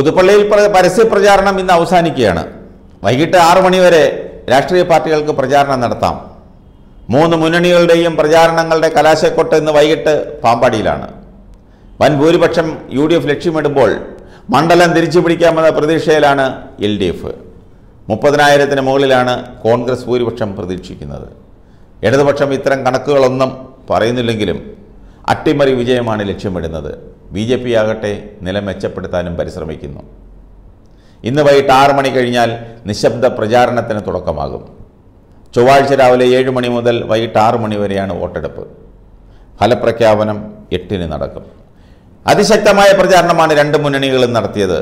പുതുപ്പള്ളിയിൽ പ്ര- പരസ്യ പ്രചാരണം ഇന്ന് അവസാനിക്കുകയാണ്. വൈകിട്ട് ആറു മണിവരെ രാഷ്ട്രീയ പാർട്ടികൾക്ക് പ്രചാരണം നടത്താം. മൂന്ന് മുന്നണികളുടെയും പ്രചാരണങ്ങളുടെ കലാശക്കൊട്ട് ഇന്ന് വൈകിട്ട് പാമ്പാടിയിലാണ്. വൻ ഭൂരിപക്ഷം യു ഡി എഫ് ലക്ഷ്യമിടുമ്പോൾ മണ്ഡലം തിരിച്ചു പിടിക്കാമെന്ന പ്രതീക്ഷയിലാണ് എൽ ഡി എഫ് മുപ്പതിനായിരത്തിന് മുകളിലാണ് കോൺഗ്രസ് ഭൂരിപക്ഷം പ്രതീക്ഷിക്കുന്നത്. ഇടതുപക്ഷം ഇത്തരം കണക്കുകളൊന്നും പറയുന്നില്ലെങ്കിലും അട്ടിമറി വിജയമാണ് ലക്ഷ്യമിടുന്നത്. ബി ജെ പി ആകട്ടെ നില മെച്ചപ്പെടുത്താനും പരിശ്രമിക്കുന്നു. ഇന്ന് വൈകിട്ട് ആറ് മണി കഴിഞ്ഞാൽ നിശബ്ദ പ്രചാരണത്തിന് തുടക്കമാകും. ചൊവ്വാഴ്ച രാവിലെ ഏഴ് മണി മുതൽ വൈകിട്ട് ആറ് മണി വരെയാണ് വോട്ടെടുപ്പ്. ഫലപ്രഖ്യാപനം എട്ടിന് നടക്കും. അതിശക്തമായ പ്രചാരണമാണ് രണ്ട് മുന്നണികളും നടത്തിയത്.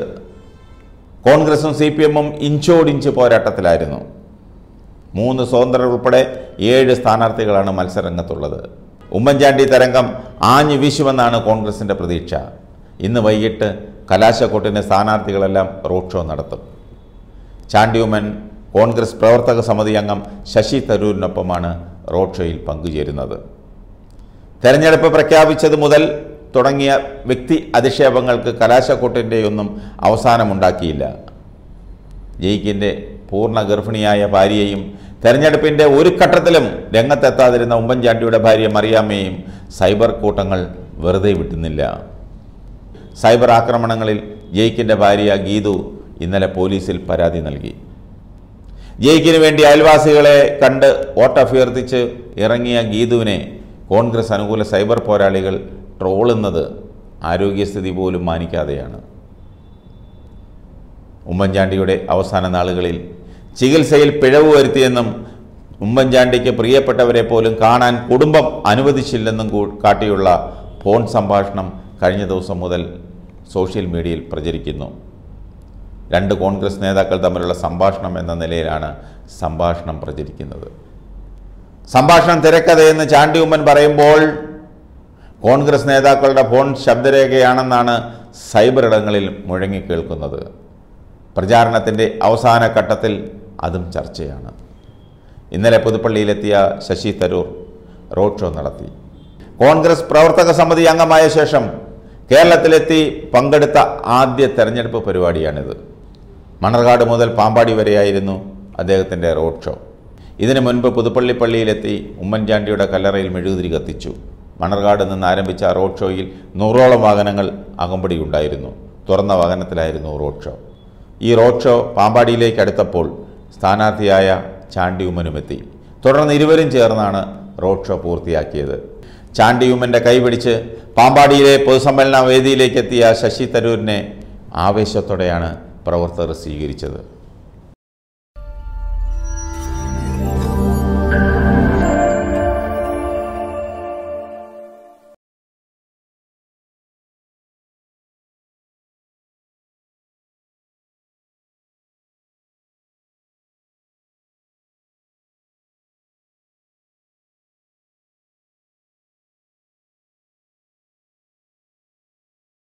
കോൺഗ്രസും സി പി എമ്മും ഇഞ്ചോടിഞ്ച് പോരാട്ടത്തിലായിരുന്നു. മൂന്ന് സ്വതന്ത്രർ ഉൾപ്പെടെ ഏഴ് സ്ഥാനാർത്ഥികളാണ് മത്സരരംഗത്തുള്ളത്. ഉമ്മൻചാണ്ടി തരംഗം ആഞ്ഞു വീശുമെന്നാണ് കോൺഗ്രസിന്റെ പ്രതീക്ഷ. ഇന്ന് വൈകിട്ട് കലാശക്കൊട്ടിന് സ്ഥാനാർത്ഥികളെല്ലാം റോഡ് ഷോ നടത്തും. ചാണ്ടിയുമൻ കോൺഗ്രസ് പ്രവർത്തക സമിതി അംഗം ശശി തരൂരിനൊപ്പമാണ് റോഡ് ഷോയിൽ പങ്കുചേരുന്നത്. തെരഞ്ഞെടുപ്പ് പ്രഖ്യാപിച്ചത് മുതൽ തുടങ്ങിയ വ്യക്തി അധിക്ഷേപങ്ങൾക്ക് കലാശക്കൊട്ടിന്റെയൊന്നും അവസാനമുണ്ടാക്കിയില്ല. ജയിക്കിന്റെ പൂർണ ഗർഭിണിയായ ഭാര്യയെയും തെരഞ്ഞെടുപ്പിന്റെ ഒരു ഘട്ടത്തിലും രംഗത്തെത്താതിരുന്ന ഉമ്മൻചാണ്ടിയുടെ ഭാര്യ മറിയാമ്മയും സൈബർ കൂട്ടങ്ങൾ വെറുതെ വിട്ടുന്നില്ല. സൈബർ ആക്രമണങ്ങളിൽ ജയിക്കിന്റെ ഭാര്യ ഗീതു ഇന്നലെ പോലീസിൽ പരാതി നൽകി. ജയിക്കിന് വേണ്ടി അയൽവാസികളെ കണ്ട് വോട്ടഭ്യർത്ഥിച്ച് ഇറങ്ങിയ ഗീതുവിനെ കോൺഗ്രസ് അനുകൂല സൈബർ പോരാളികൾ ട്രോളുന്നത് ആരോഗ്യസ്ഥിതി പോലും മാനിക്കാതെയാണ്. ഉമ്മൻചാണ്ടിയുടെ അവസാന നാളുകളിൽ ചികിത്സയിൽ പിഴവ് വരുത്തിയെന്നും ഉമ്മൻചാണ്ടിക്ക് പ്രിയപ്പെട്ടവരെ പോലും കാണാൻ കുടുംബം അനുവദിച്ചില്ലെന്നും കാട്ടിയുള്ള ഫോൺ സംഭാഷണം കഴിഞ്ഞ ദിവസം മുതൽ സോഷ്യൽ മീഡിയയിൽ പ്രചരിക്കുന്നു. രണ്ട് കോൺഗ്രസ് നേതാക്കൾ തമ്മിലുള്ള സംഭാഷണം എന്ന നിലയിലാണ് സംഭാഷണം പ്രചരിക്കുന്നത്. സംഭാഷണം തിരക്കഥയെന്ന് ചാണ്ടി ഉമ്മൻ പറയുമ്പോൾ കോൺഗ്രസ് നേതാക്കളുടെ ഫോൺ ശബ്ദരേഖയാണെന്നാണ് സൈബർ ഇടങ്ങളിൽ മുഴങ്ങിക്കേൾക്കുന്നത് പ്രചാരണത്തിന്റെ അവസാന ഘട്ടത്തിൽ അതും ചർച്ചയാണ്. ഇന്നലെ പുതുപ്പള്ളിയിലെത്തിയ ശശി തരൂർ റോഡ് ഷോ നടത്തി. കോൺഗ്രസ് പ്രവർത്തക സമിതി അംഗമായ ശേഷം കേരളത്തിലെത്തി പങ്കെടുത്ത ആദ്യ തെരഞ്ഞെടുപ്പ് പരിപാടിയാണിത്. മണർകാട് മുതൽ പാമ്പാടി വരെയായിരുന്നു അദ്ദേഹത്തിന്റെ റോഡ് ഷോ. ഇതിനു മുൻപ് പുതുപ്പള്ളി പള്ളിയിലെത്തി ഉമ്മൻചാണ്ടിയുടെ കല്ലറയിൽ മെഴുകുതിരി കത്തിച്ചു. മണർകാട് നിന്ന് ആരംഭിച്ച റോഡ് ഷോയിൽ നൂറോളം വാഹനങ്ങൾ അകമ്പടിയുണ്ടായിരുന്നു. തുറന്ന വാഹനത്തിലായിരുന്നു റോഡ് ഷോ. ഈ റോഡ് ഷോ പാമ്പാടിയിലേക്ക് അടുത്തപ്പോൾ സ്ഥാനാർത്ഥിയായ ചാണ്ടിയുമ്മനുമെത്തി. തുടർന്ന് ഇരുവരും ചേർന്നാണ് റോഡ് ഷോ പൂർത്തിയാക്കിയത്. ചാണ്ടിയുമ്മന്റെ കൈപിടിച്ച് പാമ്പാടിയിലെ പൊതുസമ്മേളന വേദിയിലേക്കെത്തിയ ശശി തരൂരിനെ ആവേശത്തോടെയാണ് പ്രവർത്തകർ സ്വീകരിച്ചത്.